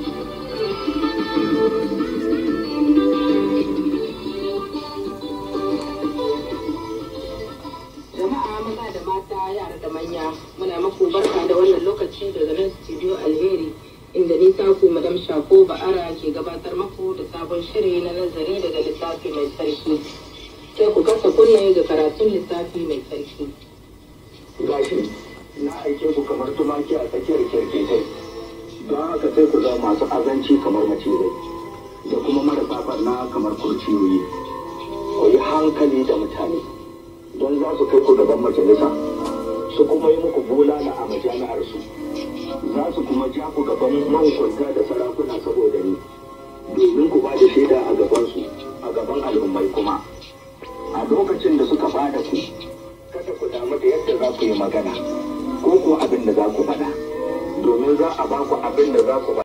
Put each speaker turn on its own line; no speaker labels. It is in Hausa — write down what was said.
Jama'a maza da mata yara da manya muna maku barka da wannan lokaci daga nan studio alheri inda ni taku madam shako ke gabatar maku da sabon shiri na daga littafi mai sai ku kasa kunne
gashi na aike ku kamar tumaki a tsakiyar kirkitai don haka sai ku zama masu azanci kamar macizai da kuma marasa barna kamar kurciyoyi. Ku yi hankali da mutane don za su kai ku gaban majalisa su kuma yi muku bulala a majami'ar su za su kuma ja ku gaban mahukunta da sarakuna saboda ni domin ku ba da shaida a gabansu a gaban al'ummai kuma. A lokacin da suka ba da ku kada ku damu da yadda za ku yi magana ko ko abin da za ku faɗa. Domin za a ba ku abin da za ku faɗa